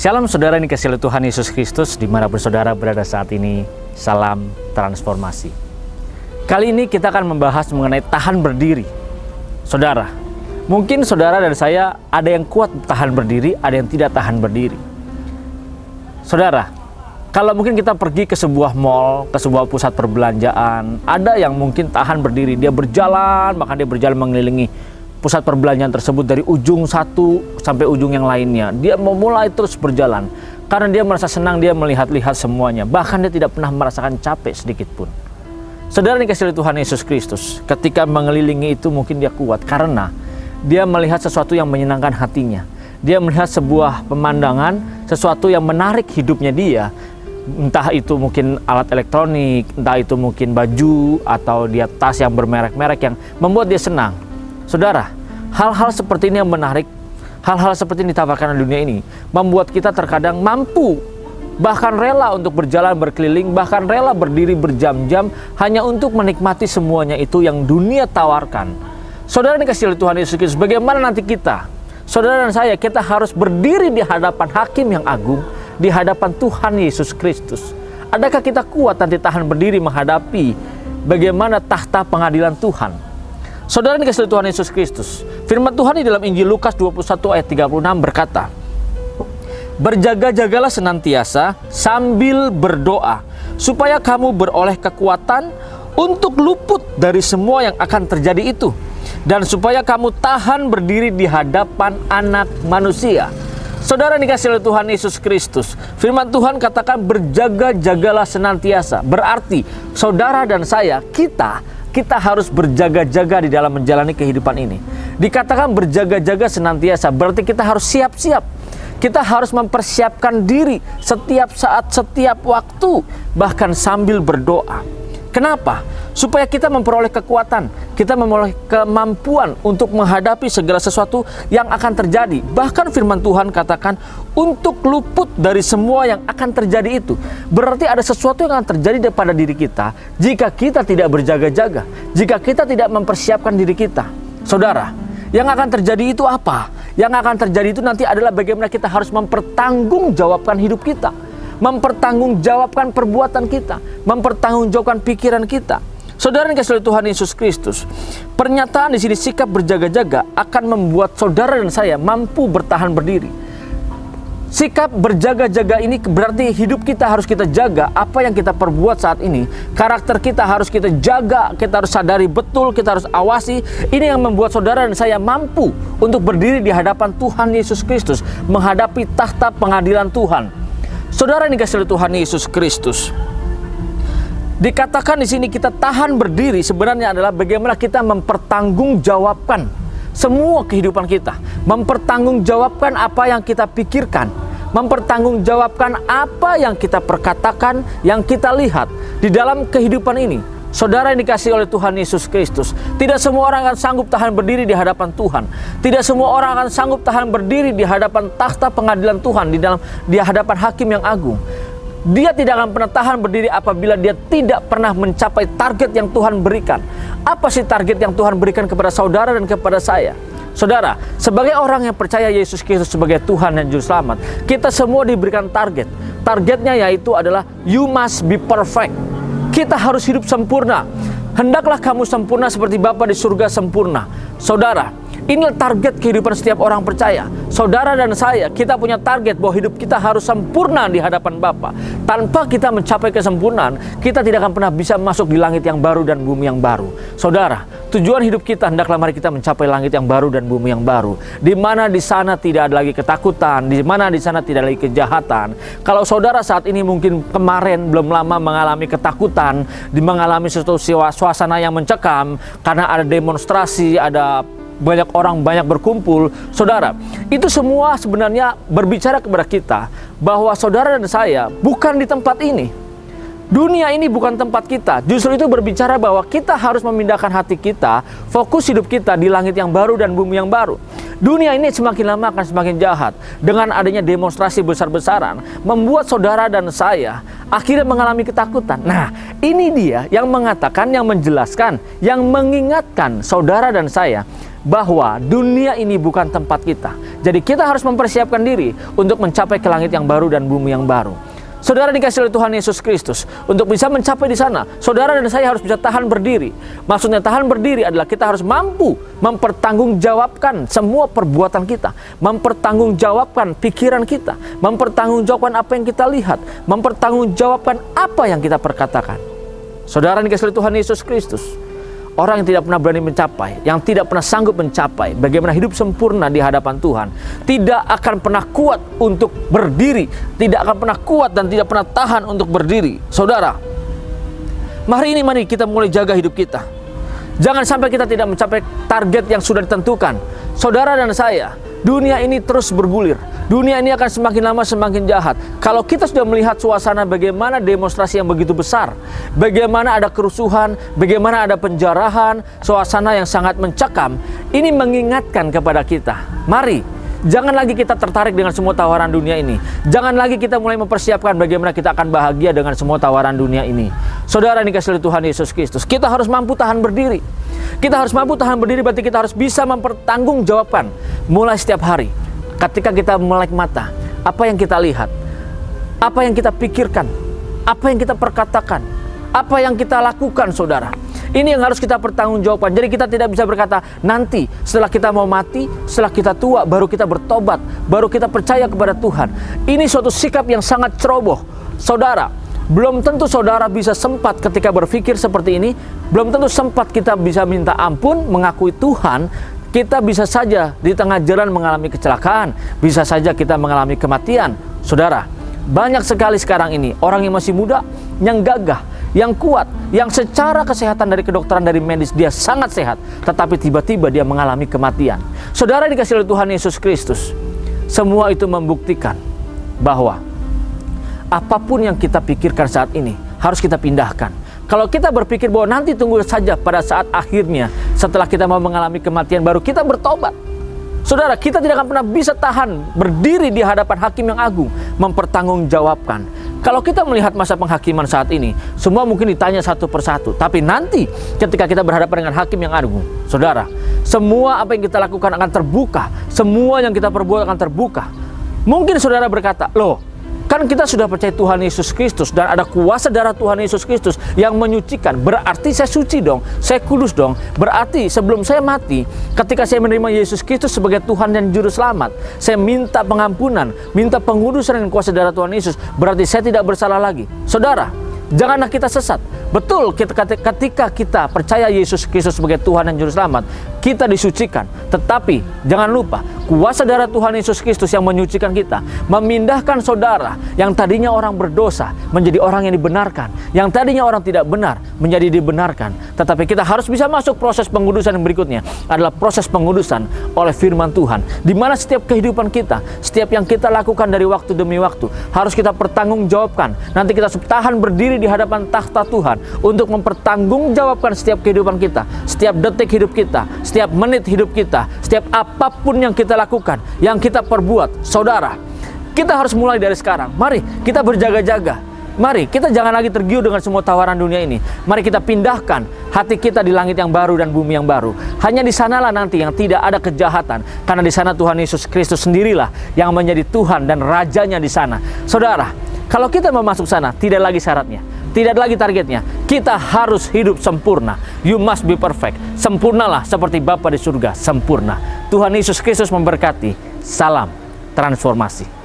Shalom saudara ini kasih Tuhan Yesus Kristus di mana pun saudara berada saat ini. Salam transformasi. Kali ini kita akan membahas mengenai tahan berdiri. Saudara, mungkin saudara dan saya ada yang kuat tahan berdiri, ada yang tidak tahan berdiri. Saudara, kalau mungkin kita pergi ke sebuah mall, ke sebuah pusat perbelanjaan, ada yang mungkin tahan berdiri, dia berjalan, maka dia berjalan mengelilingi pusat perbelanjaan tersebut dari ujung satu sampai ujung yang lainnya. Dia memulai terus berjalan karena dia merasa senang dia melihat-lihat semuanya. Bahkan dia tidak pernah merasakan capek sedikit pun. Saudara oleh Tuhan Yesus Kristus, ketika mengelilingi itu mungkin dia kuat karena dia melihat sesuatu yang menyenangkan hatinya. Dia melihat sebuah pemandangan, sesuatu yang menarik hidupnya dia. Entah itu mungkin alat elektronik, entah itu mungkin baju, atau dia tas yang bermerek-merek yang membuat dia senang Saudara, hal-hal seperti ini yang menarik, hal-hal seperti ini ditawarkan di dunia ini, membuat kita terkadang mampu bahkan rela untuk berjalan berkeliling, bahkan rela berdiri berjam-jam hanya untuk menikmati semuanya itu yang dunia tawarkan. Saudara ini kasih Tuhan Yesus Kristus, bagaimana nanti kita, saudara dan saya, kita harus berdiri di hadapan Hakim yang agung, di hadapan Tuhan Yesus Kristus. Adakah kita kuat nanti tahan berdiri menghadapi bagaimana tahta pengadilan Tuhan? Saudara dikasih Tuhan Yesus Kristus. Firman Tuhan di dalam Injil Lukas 21 ayat 36 berkata, Berjaga-jagalah senantiasa sambil berdoa, supaya kamu beroleh kekuatan untuk luput dari semua yang akan terjadi itu, dan supaya kamu tahan berdiri di hadapan anak manusia. Saudara dikasih oleh Tuhan Yesus Kristus. Firman Tuhan katakan berjaga-jagalah senantiasa. Berarti saudara dan saya, kita kita harus berjaga-jaga di dalam menjalani kehidupan ini. Dikatakan berjaga-jaga senantiasa, berarti kita harus siap-siap. Kita harus mempersiapkan diri setiap saat, setiap waktu, bahkan sambil berdoa. Kenapa? Supaya kita memperoleh kekuatan, kita memperoleh kemampuan untuk menghadapi segala sesuatu yang akan terjadi. Bahkan firman Tuhan katakan untuk luput dari semua yang akan terjadi itu. Berarti ada sesuatu yang akan terjadi pada diri kita jika kita tidak berjaga-jaga, jika kita tidak mempersiapkan diri kita. Saudara, yang akan terjadi itu apa? Yang akan terjadi itu nanti adalah bagaimana kita harus mempertanggungjawabkan hidup kita mempertanggungjawabkan perbuatan kita, mempertanggungjawabkan pikiran kita. Saudara yang kasih Tuhan Yesus Kristus, pernyataan di sini sikap berjaga-jaga akan membuat saudara dan saya mampu bertahan berdiri. Sikap berjaga-jaga ini berarti hidup kita harus kita jaga apa yang kita perbuat saat ini. Karakter kita harus kita jaga, kita harus sadari betul, kita harus awasi. Ini yang membuat saudara dan saya mampu untuk berdiri di hadapan Tuhan Yesus Kristus, menghadapi tahta pengadilan Tuhan. Saudara yang dikasih Tuhan Yesus Kristus. Dikatakan di sini kita tahan berdiri sebenarnya adalah bagaimana kita mempertanggungjawabkan semua kehidupan kita, mempertanggungjawabkan apa yang kita pikirkan, mempertanggungjawabkan apa yang kita perkatakan, yang kita lihat di dalam kehidupan ini. Saudara yang dikasih oleh Tuhan Yesus Kristus, tidak semua orang akan sanggup tahan berdiri di hadapan Tuhan. Tidak semua orang akan sanggup tahan berdiri di hadapan takhta pengadilan Tuhan di dalam di hadapan hakim yang agung. Dia tidak akan pernah tahan berdiri apabila dia tidak pernah mencapai target yang Tuhan berikan. Apa sih target yang Tuhan berikan kepada saudara dan kepada saya? Saudara, sebagai orang yang percaya Yesus Kristus sebagai Tuhan dan Juru Selamat, kita semua diberikan target. Targetnya yaitu adalah you must be perfect kita harus hidup sempurna. Hendaklah kamu sempurna seperti Bapa di surga sempurna. Saudara, Inilah target kehidupan setiap orang percaya. Saudara dan saya, kita punya target bahwa hidup kita harus sempurna di hadapan Bapa. Tanpa kita mencapai kesempurnaan, kita tidak akan pernah bisa masuk di langit yang baru dan bumi yang baru. Saudara, tujuan hidup kita hendaklah mari kita mencapai langit yang baru dan bumi yang baru. Di mana di sana tidak ada lagi ketakutan, di mana di sana tidak ada lagi kejahatan. Kalau saudara saat ini mungkin kemarin belum lama mengalami ketakutan, mengalami suatu suasana yang mencekam karena ada demonstrasi, ada banyak orang banyak berkumpul, saudara, itu semua sebenarnya berbicara kepada kita bahwa saudara dan saya bukan di tempat ini. Dunia ini bukan tempat kita. Justru itu berbicara bahwa kita harus memindahkan hati kita, fokus hidup kita di langit yang baru dan bumi yang baru. Dunia ini semakin lama akan semakin jahat. Dengan adanya demonstrasi besar-besaran, membuat saudara dan saya akhirnya mengalami ketakutan. Nah, ini dia yang mengatakan, yang menjelaskan, yang mengingatkan saudara dan saya bahwa dunia ini bukan tempat kita. Jadi kita harus mempersiapkan diri untuk mencapai ke langit yang baru dan bumi yang baru. Saudara dikasih oleh Tuhan Yesus Kristus untuk bisa mencapai di sana. Saudara dan saya harus bisa tahan berdiri. Maksudnya tahan berdiri adalah kita harus mampu mempertanggungjawabkan semua perbuatan kita, mempertanggungjawabkan pikiran kita, mempertanggungjawabkan apa yang kita lihat, mempertanggungjawabkan apa yang kita perkatakan. Saudara dikasih oleh Tuhan Yesus Kristus, Orang yang tidak pernah berani mencapai, yang tidak pernah sanggup mencapai bagaimana hidup sempurna di hadapan Tuhan, tidak akan pernah kuat untuk berdiri, tidak akan pernah kuat dan tidak pernah tahan untuk berdiri. Saudara, mari ini mari kita mulai jaga hidup kita. Jangan sampai kita tidak mencapai target yang sudah ditentukan. Saudara dan saya, dunia ini terus bergulir Dunia ini akan semakin lama semakin jahat. Kalau kita sudah melihat suasana bagaimana demonstrasi yang begitu besar, bagaimana ada kerusuhan, bagaimana ada penjarahan, suasana yang sangat mencekam, ini mengingatkan kepada kita. Mari Jangan lagi kita tertarik dengan semua tawaran dunia ini. Jangan lagi kita mulai mempersiapkan bagaimana kita akan bahagia dengan semua tawaran dunia ini. Saudara ini kasih Tuhan Yesus Kristus, kita harus mampu tahan berdiri. Kita harus mampu tahan berdiri berarti kita harus bisa mempertanggungjawabkan mulai setiap hari Ketika kita melek mata, apa yang kita lihat, apa yang kita pikirkan, apa yang kita perkatakan, apa yang kita lakukan, saudara. Ini yang harus kita pertanggungjawabkan. Jadi kita tidak bisa berkata nanti setelah kita mau mati, setelah kita tua baru kita bertobat, baru kita percaya kepada Tuhan. Ini suatu sikap yang sangat ceroboh. Saudara, belum tentu saudara bisa sempat ketika berpikir seperti ini, belum tentu sempat kita bisa minta ampun, mengakui Tuhan, kita bisa saja di tengah jalan mengalami kecelakaan, bisa saja kita mengalami kematian. Saudara, banyak sekali sekarang ini orang yang masih muda, yang gagah, yang kuat, yang secara kesehatan dari kedokteran dari medis dia sangat sehat, tetapi tiba-tiba dia mengalami kematian. Saudara dikasih oleh Tuhan Yesus Kristus, semua itu membuktikan bahwa apa pun yang kita pikirkan saat ini harus kita pindahkan kalau kita berpikir bahwa nanti tunggu saja pada saat akhirnya setelah kita mau mengalami kematian baru kita bertobat. Saudara, kita tidak akan pernah bisa tahan berdiri di hadapan hakim yang agung mempertanggungjawabkan. Kalau kita melihat masa penghakiman saat ini, semua mungkin ditanya satu persatu. Tapi nanti ketika kita berhadapan dengan hakim yang agung, saudara, semua apa yang kita lakukan akan terbuka. Semua yang kita perbuat akan terbuka. Mungkin saudara berkata, loh Kan kita sudah percaya Tuhan Yesus Kristus dan ada kuasa darah Tuhan Yesus Kristus yang menyucikan. Berarti saya suci dong, saya kudus dong. Berarti sebelum saya mati, ketika saya menerima Yesus Kristus sebagai Tuhan dan Juru Selamat, saya minta pengampunan, minta pengudusan dengan kuasa darah Tuhan Yesus. Berarti saya tidak bersalah lagi. Saudara, Janganlah kita sesat. Betul, ketika kita percaya Yesus Kristus sebagai Tuhan dan Juru Selamat, kita disucikan. Tetapi jangan lupa, kuasa darah Tuhan Yesus Kristus yang menyucikan kita, memindahkan saudara yang tadinya orang berdosa menjadi orang yang dibenarkan, yang tadinya orang tidak benar menjadi dibenarkan. Tetapi kita harus bisa masuk proses pengudusan yang berikutnya adalah proses pengudusan oleh firman Tuhan, di mana setiap kehidupan kita, setiap yang kita lakukan dari waktu demi waktu harus kita pertanggungjawabkan. Nanti kita tahan berdiri di hadapan takhta Tuhan untuk mempertanggungjawabkan setiap kehidupan kita, setiap detik hidup kita, setiap menit hidup kita, setiap apa pun yang kita lakukan, yang kita perbuat. Saudara, kita harus mulai dari sekarang. Mari kita berjaga-jaga. Mari kita jangan lagi tergiur dengan semua tawaran dunia ini. Mari kita pindahkan hati kita di langit yang baru dan bumi yang baru. Hanya di sanalah nanti yang tidak ada kejahatan. Karena di sana Tuhan Yesus Kristus sendirilah yang menjadi Tuhan dan Rajanya di sana. Saudara, kalau kita mau masuk sana, tidak lagi syaratnya, tidak lagi targetnya. Kita harus hidup sempurna. You must be perfect. Sempurnalah seperti Bapa di surga sempurna. Tuhan Yesus Kristus memberkati. Salam transformasi.